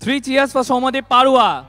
Three cheers for Somadev Parua.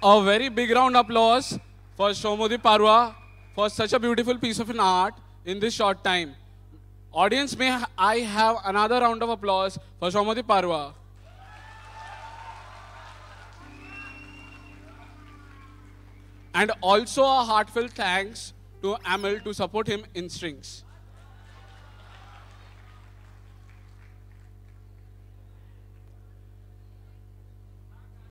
A very big round of applause for Soumyadeep Parua for such a beautiful piece of an art in this short time. Audience, may I have another round of applause for Soumyadeep Parua. And also a heartfelt thanks to Amel to support him in strings.